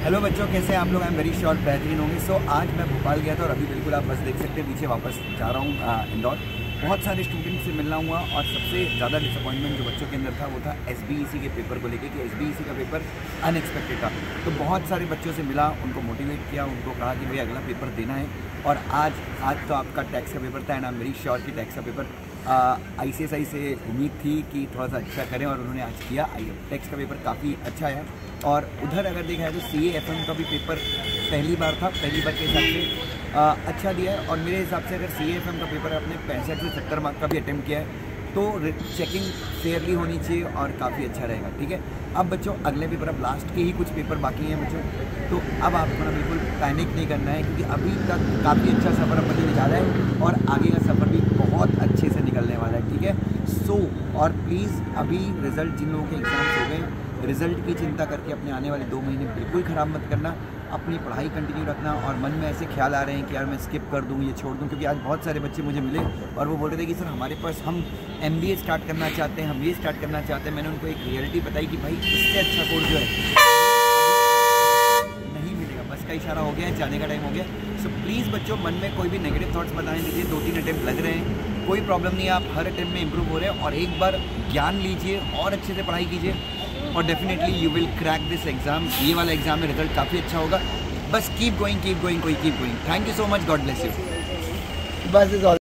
Hello बच्चों, कैसे आप लोग? आई एम वेरी श्योर बेहतरीन होंगे। सो आज मैं भोपाल गया था और अभी बिल्कुल आप बस देख सकते हैं, पीछे वापस जा रहा हूँ इंदौर। बहुत सारे स्टूडेंट से मिलना हुआ और सबसे ज़्यादा डिसअपॉइंटमेंट जो बच्चों के अंदर था वो था एस के पेपर को लेकर कि एस का पेपर अनएक्सपेक्टेड था। तो बहुत सारे बच्चों से मिला, उनको मोटिवेट किया, उनको कहा कि भाई अगला पेपर देना है। और आज आज तो आपका टैक्स का पेपर था and I am very sure कि टैक्स का पेपर आई सी उम्मीद थी कि थोड़ा सा अच्छा करें और उन्होंने आज किया। आई टैक्स का पेपर काफ़ी अच्छा है। और उधर अगर देखा जाए तो सी एम का भी पेपर पहली बार था, पहली बार के हिसाब से अच्छा दिया है। और मेरे हिसाब से अगर सी का पेपर आपने पैंसठ से सत्तर मार्क का भी अटैम्प्ट किया है तो चेकिंग फेयरली होनी चाहिए और काफ़ी अच्छा रहेगा, ठीक है? अब बच्चों, अगले पेपर अब लास्ट के ही कुछ पेपर बाकी हैं बच्चों। तो अब आपको ना बिल्कुल पैनिक नहीं करना है, क्योंकि अभी तक काफ़ी अच्छा सफ़र अपन ने निकाला है और आगे का सफ़र भी बहुत अच्छे से निकलने वाला है ठीक है सो, और प्लीज़ अभी रिज़ल्ट जिन लोगों के एग्ज़ाम्स हो गए रिज़ल्ट की चिंता करके अपने आने वाले दो महीने बिल्कुल ख़राब मत करना, अपनी पढ़ाई कंटिन्यू रखना, और मन में ऐसे ख्याल आ रहे हैं कि यार मैं स्किप कर दूँ, ये छोड़ दूँ, क्योंकि आज बहुत सारे बच्चे मुझे मिले, और वो बोल रहे थे कि सर, हमारे पास हम एमबीए स्टार्ट करना चाहते हैं, हम ये स्टार्ट करना चाहते हैं। मैंने उनको एक रियलिटी बताई कि भाई, इससे अच्छा कोर्स जो है, नहीं मिलेगा। बस का इशारा हो गया, जाने का टाइम हो गया। सो प्लीज़ बच्चों, मन में कोई भी नेगेटिव थाट्स बताने दीजिए। दो तीन अटैम्प्ट लग रहे हैं। कोई प्रॉब्लम नहीं आप हर अटैम्प में इम्प्रूव हो रहे हैं और एक बार ज्ञान लीजिए और अच्छे से पढ़ाई कीजिए और definitely you will crack this exam ये वाला एग्ज़ाम में रिज़ल्ट काफ़ी अच्छा होगा। बस कीप गोइंग कीप गोइंग कोई keep going thank you so much God bless you बस इज़